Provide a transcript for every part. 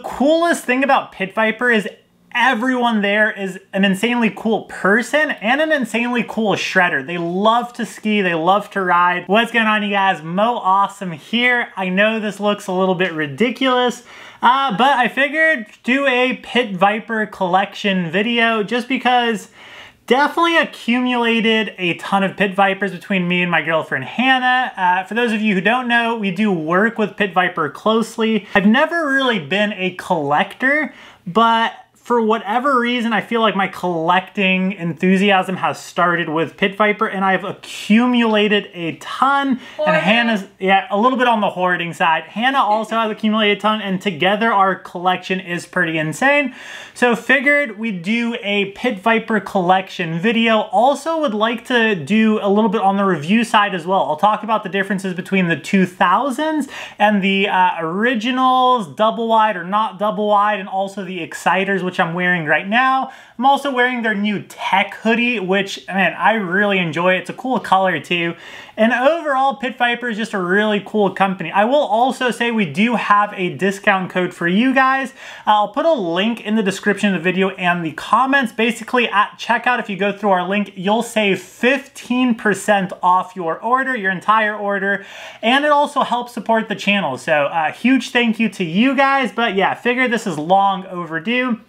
The coolest thing about Pit Viper is everyone there is an insanely cool person and an insanely cool shredder. They love to ski, they love to ride. What's going on you guys? Mo Awesome here. I know this looks a little bit ridiculous, uh, but I figured do a Pit Viper collection video just because definitely accumulated a ton of pit vipers between me and my girlfriend Hannah. Uh, for those of you who don't know, we do work with pit viper closely. I've never really been a collector, but for whatever reason, I feel like my collecting enthusiasm has started with Pit Viper and I've accumulated a ton. Hoarding. And Hannah's, yeah, a little bit on the hoarding side. Hannah also has accumulated a ton and together our collection is pretty insane. So figured we'd do a Pit Viper collection video. Also would like to do a little bit on the review side as well. I'll talk about the differences between the 2000s and the uh, originals, double wide or not double wide, and also the exciters, which I'm wearing right now. I'm also wearing their new tech hoodie, which, man, I really enjoy. It's a cool color too. And overall, Pit Viper is just a really cool company. I will also say we do have a discount code for you guys. I'll put a link in the description of the video and the comments. Basically, at checkout, if you go through our link, you'll save 15% off your order, your entire order, and it also helps support the channel. So, uh, huge thank you to you guys. But yeah, figure this is long overdue.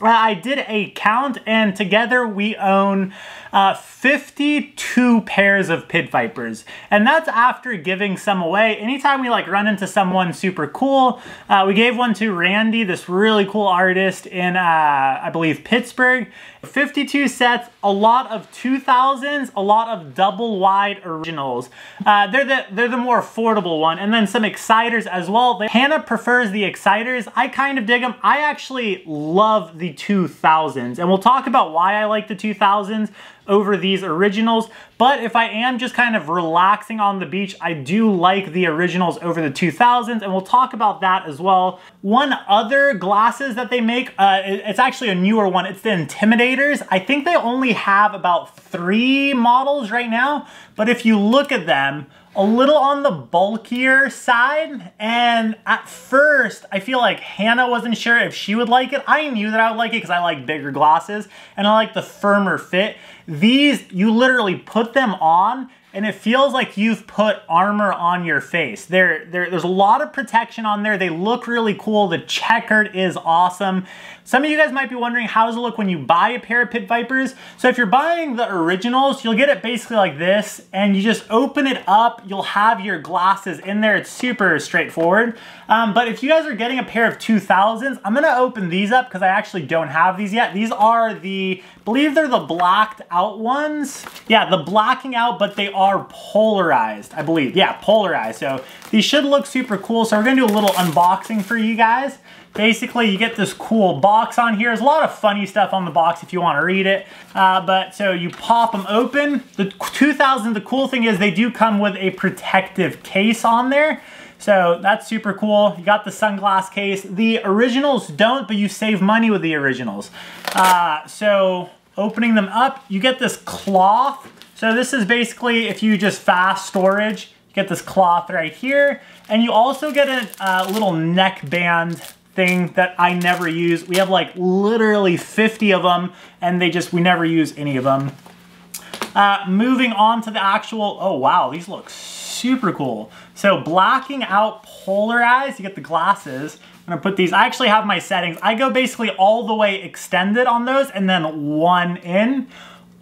I did a count and together we own uh, 52 pairs of pit vipers. And that's after giving some away. Anytime we like run into someone super cool, uh, we gave one to Randy, this really cool artist in, uh, I believe, Pittsburgh. 52 sets, a lot of 2000s, a lot of double wide originals. Uh, they're, the, they're the more affordable one. And then some exciters as well. Hannah prefers the exciters. I kind of dig them. I actually love the 2000s. And we'll talk about why I like the 2000s over these originals. But if I am just kind of relaxing on the beach, I do like the originals over the 2000s, and we'll talk about that as well. One other glasses that they make, uh, it's actually a newer one. It's the Intimidators. I think they only have about three models right now, but if you look at them, a little on the bulkier side. And at first, I feel like Hannah wasn't sure if she would like it. I knew that I would like it because I like bigger glasses and I like the firmer fit. These, you literally put them on and it feels like you've put armor on your face. There, there, there's a lot of protection on there. They look really cool. The checkered is awesome. Some of you guys might be wondering how does it look when you buy a pair of Pit Vipers? So if you're buying the originals, you'll get it basically like this and you just open it up. You'll have your glasses in there. It's super straightforward. Um, but if you guys are getting a pair of 2000s, I'm gonna open these up because I actually don't have these yet. These are the, I believe they're the blocked out ones. Yeah, the blocking out, but they are polarized, I believe. Yeah, polarized. So these should look super cool. So we're gonna do a little unboxing for you guys. Basically, you get this cool box on here. There's a lot of funny stuff on the box if you want to read it. Uh, but so you pop them open. The 2000, the cool thing is they do come with a protective case on there. So that's super cool. You got the sunglass case. The originals don't, but you save money with the originals. Uh, so opening them up, you get this cloth. So this is basically if you just fast storage, you get this cloth right here. And you also get a, a little neck band thing that I never use. We have like literally 50 of them and they just, we never use any of them. Uh, moving on to the actual, oh wow, these look super cool. So blacking out polarized, you get the glasses. I'm gonna put these, I actually have my settings. I go basically all the way extended on those and then one in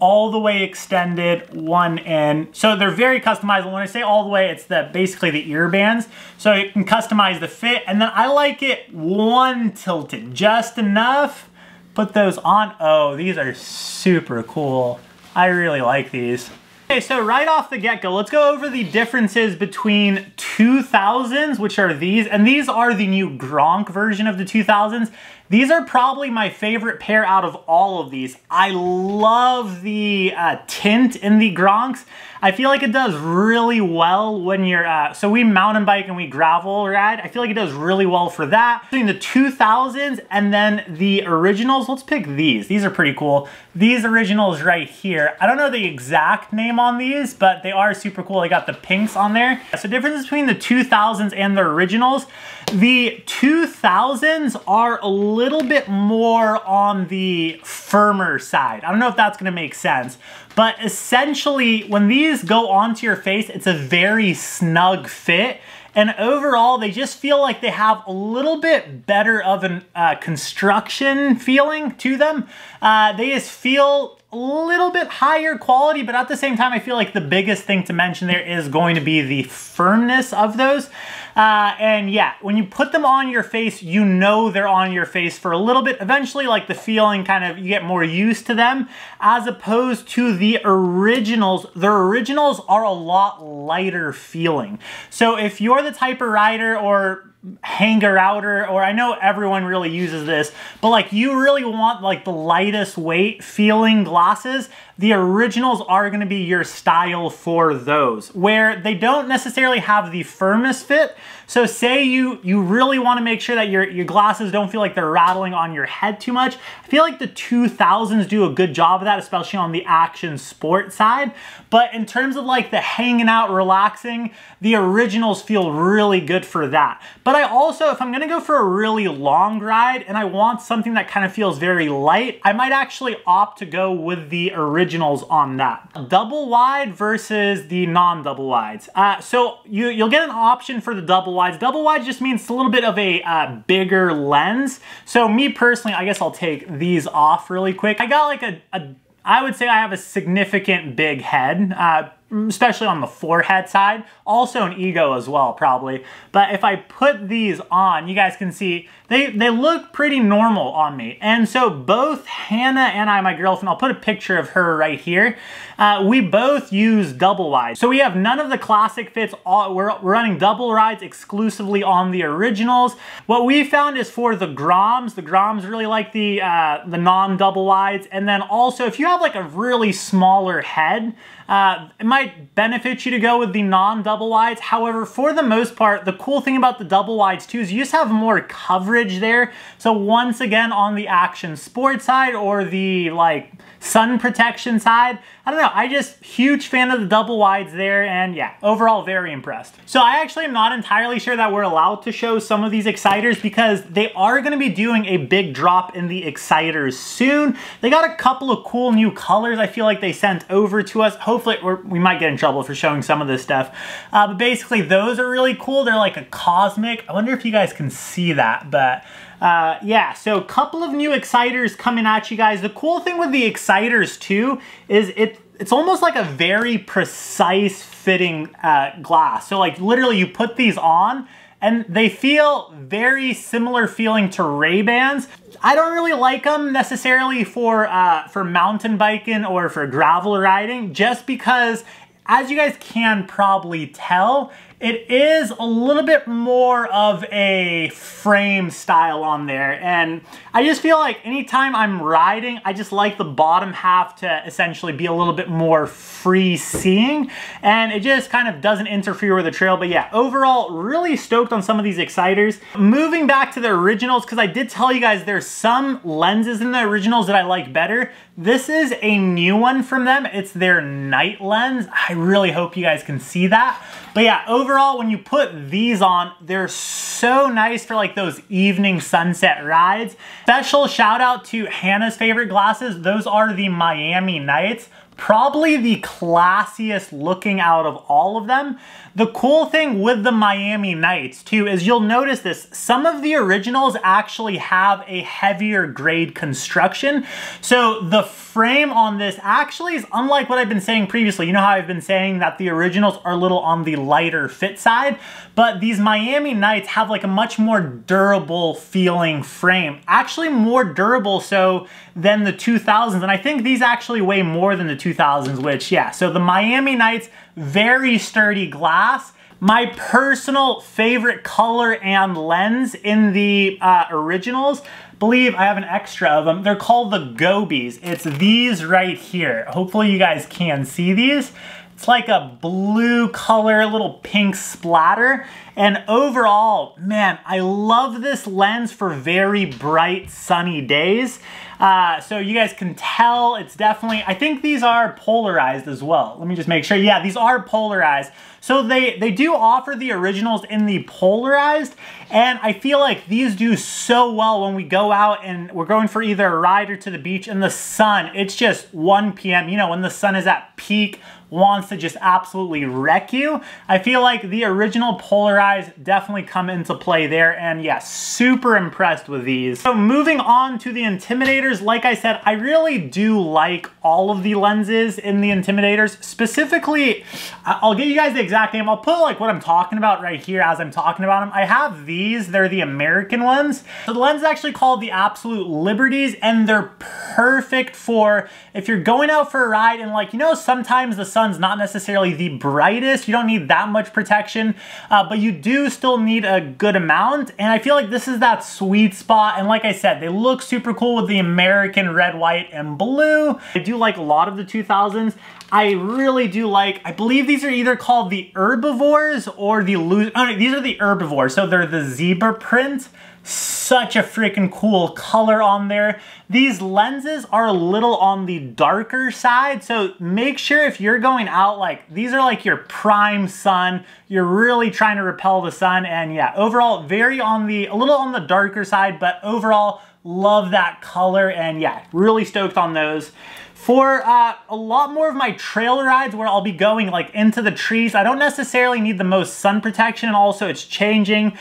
all the way extended, one in. So they're very customizable. When I say all the way, it's the basically the ear bands. So you can customize the fit. And then I like it one tilted, just enough. Put those on. Oh, these are super cool. I really like these. Okay, so right off the get-go, let's go over the differences between 2000s, which are these, and these are the new Gronk version of the 2000s. These are probably my favorite pair out of all of these. I love the uh, tint in the Gronks. I feel like it does really well when you're, uh, so we mountain bike and we gravel ride. I feel like it does really well for that. Between the 2000s and then the originals, let's pick these. These are pretty cool. These originals right here. I don't know the exact name on these, but they are super cool. They got the pinks on there. So difference between the 2000s and the originals, the 2000s are a little bit more on the firmer side. I don't know if that's gonna make sense, but essentially when these go onto your face, it's a very snug fit. And overall, they just feel like they have a little bit better of a uh, construction feeling to them. Uh, they just feel a little bit higher quality, but at the same time, I feel like the biggest thing to mention there is going to be the firmness of those. Uh, and yeah, when you put them on your face, you know they're on your face for a little bit. Eventually, like the feeling kind of, you get more used to them as opposed to the originals. The originals are a lot lighter feeling. So if you're the type of rider or hanger outer or I know everyone really uses this but like you really want like the lightest weight feeling glasses. The originals are going to be your style for those where they don't necessarily have the firmest fit so say you you really want to make sure that your your glasses don't feel like they're rattling on your head too much I feel like the 2000s do a good job of that especially on the action sport side but in terms of like the hanging out relaxing the originals feel really good for that but I also, if I'm gonna go for a really long ride and I want something that kind of feels very light, I might actually opt to go with the originals on that. Double wide versus the non-double wides. Uh, so you, you'll get an option for the double wides. Double wide just means it's a little bit of a uh, bigger lens. So me personally, I guess I'll take these off really quick. I got like a, a I would say I have a significant big head. Uh, especially on the forehead side, also an ego as well, probably. But if I put these on, you guys can see they, they look pretty normal on me. And so both Hannah and I, my girlfriend, I'll put a picture of her right here. Uh, we both use double wide. So we have none of the classic fits. All, we're, running double wides exclusively on the originals. What we found is for the Groms, the Groms really like the, uh, the non-double wides. And then also if you have like a really smaller head, uh, it might benefit you to go with the non-double wides. However, for the most part, the cool thing about the double wides too is you just have more coverage there. So once again, on the action sport side or the like sun protection side. I don't know, I just huge fan of the double wides there and yeah, overall very impressed. So I actually am not entirely sure that we're allowed to show some of these exciters because they are gonna be doing a big drop in the exciters soon. They got a couple of cool new colors I feel like they sent over to us. Hopefully, we might get in trouble for showing some of this stuff. Uh, but basically those are really cool. They're like a cosmic. I wonder if you guys can see that, but uh, yeah, so a couple of new exciters coming at you guys. The cool thing with the exciters too is it it's almost like a very precise fitting uh, glass. So like literally you put these on and they feel very similar feeling to Ray-Bans. I don't really like them necessarily for, uh, for mountain biking or for gravel riding just because as you guys can probably tell, it is a little bit more of a frame style on there. And I just feel like anytime I'm riding, I just like the bottom half to essentially be a little bit more free seeing. And it just kind of doesn't interfere with the trail. But yeah, overall, really stoked on some of these exciters. Moving back to the originals, because I did tell you guys there's some lenses in the originals that I like better. This is a new one from them. It's their night lens. I really hope you guys can see that. But yeah, overall, when you put these on, they're so nice for like those evening sunset rides. Special shout out to Hannah's favorite glasses. Those are the Miami Nights probably the classiest looking out of all of them. The cool thing with the Miami Nights too is you'll notice this, some of the originals actually have a heavier grade construction. So the frame on this actually is unlike what I've been saying previously. You know how I've been saying that the originals are a little on the lighter fit side, but these Miami Nights have like a much more durable feeling frame. Actually more durable so than the 2000s, and I think these actually weigh more than the 2000s, which yeah, so the Miami Nights, very sturdy glass. My personal favorite color and lens in the uh, originals, believe I have an extra of them. They're called the Gobies. It's these right here. Hopefully you guys can see these. It's like a blue color, a little pink splatter. And overall, man, I love this lens for very bright, sunny days. Uh, so you guys can tell it's definitely, I think these are polarized as well. Let me just make sure. Yeah, these are polarized. So they, they do offer the originals in the polarized, and I feel like these do so well when we go out and we're going for either a ride or to the beach in the sun. It's just 1 p.m., you know, when the sun is at peak, wants to just absolutely wreck you. I feel like the original polarized definitely come into play there and yeah, super impressed with these. So moving on to the Intimidators, like I said, I really do like all of the lenses in the Intimidators. Specifically, I'll give you guys the exact name. I'll put like what I'm talking about right here as I'm talking about them. I have these, they're the American ones. So the lens is actually called the Absolute Liberties and they're perfect for if you're going out for a ride and like, you know, sometimes the sun's not necessarily the brightest. You don't need that much protection, uh, but you do still need a good amount. And I feel like this is that sweet spot. And like I said, they look super cool with the American red, white, and blue. I do like a lot of the 2000s. I really do like, I believe these are either called the herbivores or the, oh no, these are the herbivores. So they're the zebra print such a freaking cool color on there. These lenses are a little on the darker side, so make sure if you're going out, like, these are like your prime sun, you're really trying to repel the sun, and yeah, overall, very on the, a little on the darker side, but overall, love that color, and yeah, really stoked on those. For uh, a lot more of my trail rides where I'll be going like into the trees, I don't necessarily need the most sun protection and also it's changing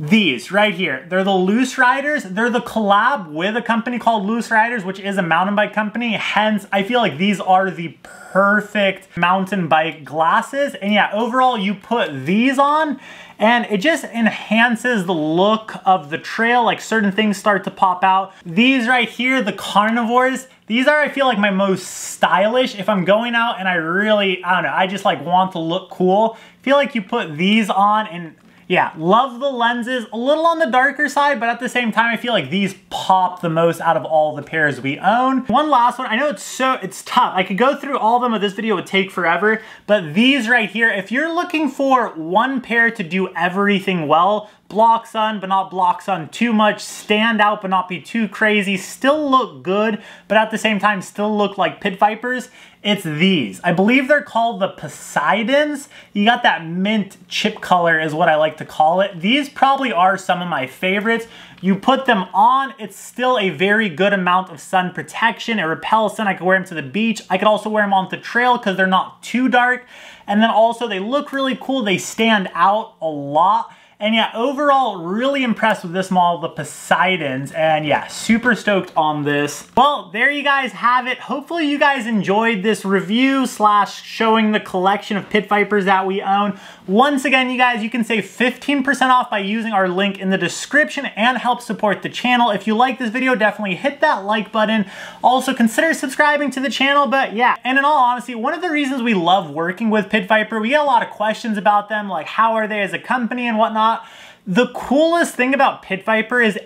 these right here. They're the Loose Riders. They're the collab with a company called Loose Riders, which is a mountain bike company. Hence, I feel like these are the perfect mountain bike glasses. And yeah, overall, you put these on and it just enhances the look of the trail. Like certain things start to pop out. These right here, the carnivores, these are, I feel like, my most stylish. If I'm going out and I really, I don't know, I just like want to look cool. I feel like you put these on and yeah, love the lenses. A little on the darker side, but at the same time, I feel like these pop the most out of all the pairs we own. One last one. I know it's so, it's tough. I could go through all of them, but this video would take forever. But these right here, if you're looking for one pair to do everything well, block sun, but not block sun too much, stand out, but not be too crazy, still look good, but at the same time still look like pit vipers, it's these. I believe they're called the Poseidons. You got that mint chip color is what I like to call it. These probably are some of my favorites. You put them on, it's still a very good amount of sun protection. It repels sun. I could wear them to the beach. I could also wear them on the trail because they're not too dark. And then also they look really cool. They stand out a lot. And yeah, overall, really impressed with this model, the Poseidons. And yeah, super stoked on this. Well, there you guys have it. Hopefully you guys enjoyed this review slash showing the collection of Pit Vipers that we own. Once again, you guys, you can save 15% off by using our link in the description and help support the channel. If you like this video, definitely hit that like button. Also, consider subscribing to the channel, but yeah. And in all honesty, one of the reasons we love working with Pit Viper, we get a lot of questions about them, like how are they as a company and whatnot, not. The coolest thing about Pit Viper is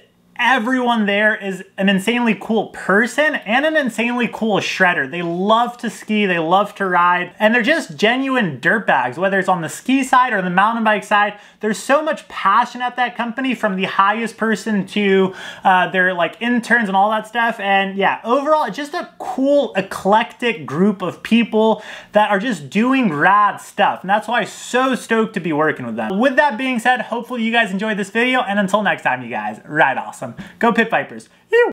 everyone there is an insanely cool person and an insanely cool shredder. They love to ski, they love to ride, and they're just genuine dirtbags, whether it's on the ski side or the mountain bike side. There's so much passion at that company from the highest person to uh, their like interns and all that stuff. And yeah, overall, it's just a cool, eclectic group of people that are just doing rad stuff. And that's why I'm so stoked to be working with them. With that being said, hopefully you guys enjoyed this video. And until next time, you guys, ride awesome. Go Pit Vipers.